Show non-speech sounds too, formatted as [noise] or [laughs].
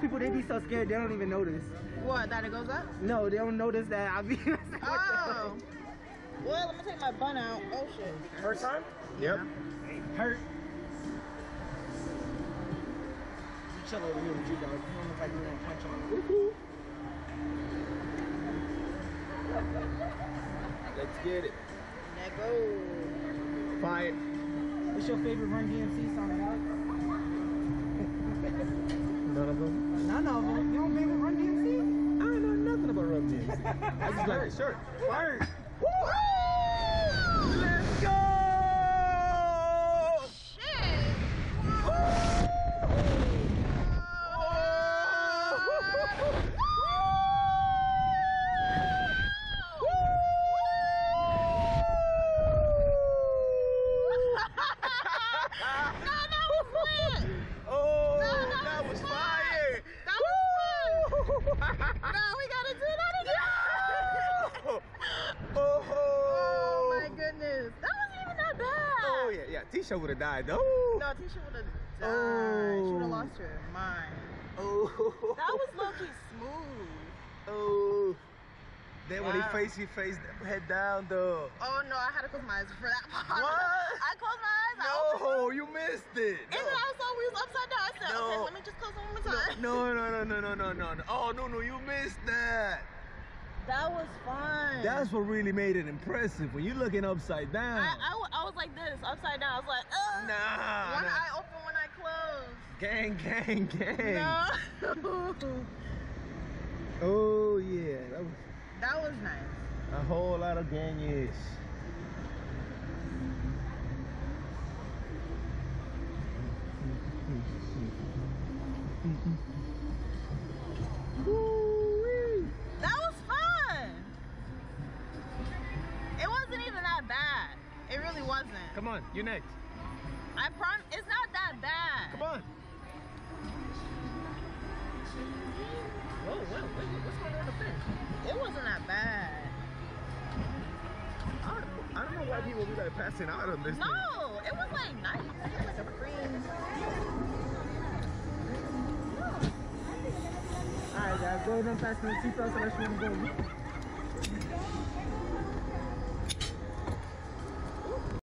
People, they be so scared, they don't even notice. What, that it goes up? No, they don't notice that I be. [laughs] Oh. Well, I'm gonna take my bun out. Oh shit. First time? Yep. Hurt. You chill over here with you, dog. You don't look like you want to punch on me. Let's get it. Let go. Fire. What's your favorite Run DMC song, dog? None of them. Run DMC. I just like the shirt. Fire. Let's go! Shit. no, that was lit. Oh, No, that that was was fun. fire! That was fun. No, we gotta do that again. Oh, Oh my goodness. That wasn't even that bad. Oh. Tisha would have died though. No, Tisha would have died. She would have oh. lost her mind. Oh. That was low key smooth. Oh. Then when he faced, he faced head down though. Oh no, I had to close my eyes for that [laughs] part. What? I closed my eyes. No, you missed it. And then I saw we was upside down. I said, No. okay, let me just close one more time. No, no, no, no, no, no, no, no. Oh no, no, you missed that. That was fun. That's what really made it impressive. When you're looking upside down. I I was like this, upside down. I was like, Ugh. Nah, One nah. eye open, one eye closed. gang, gang, gang. No. [laughs] Oh yeah, that was that was nice. a whole lot of gang ish. [laughs] That Come on, you next. I promise, It's not that bad. Come on. Whoa, whoa, wait, what's going on up there? It wasn't that bad. I don't, I don't know why people be like passing out on this. thing. No, it was like nice. It was like a cream. Alright, guys, go ahead and fasten the seatbelts unless you want to go.